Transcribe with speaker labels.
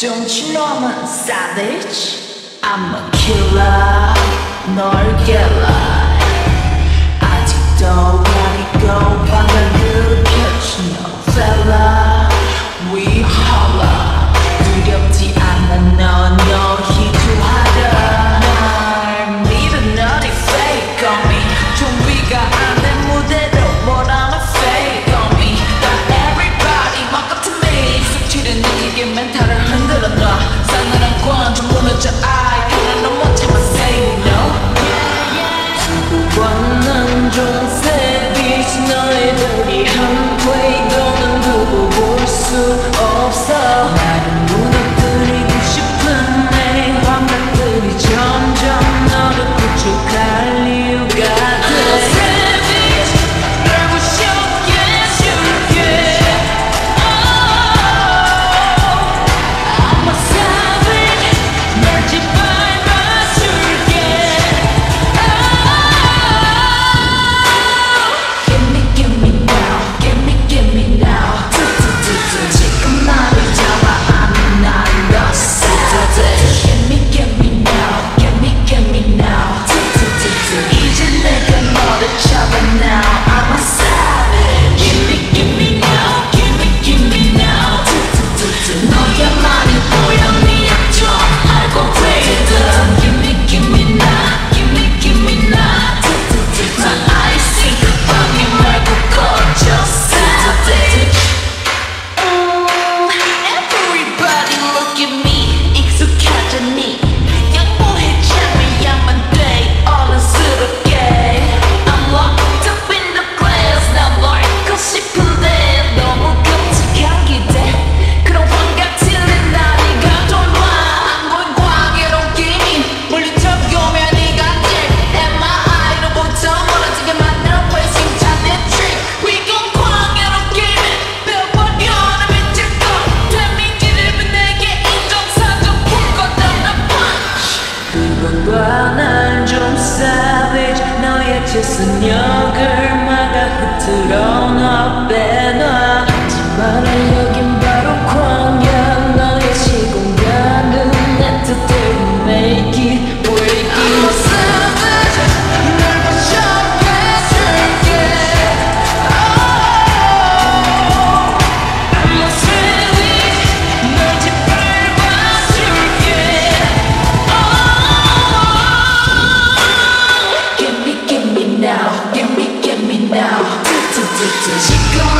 Speaker 1: Don't you know I'm a savage? I'm a killer, no killer. 짙은 글마다 흐트러 너 빼놔 하지 말아 Places you're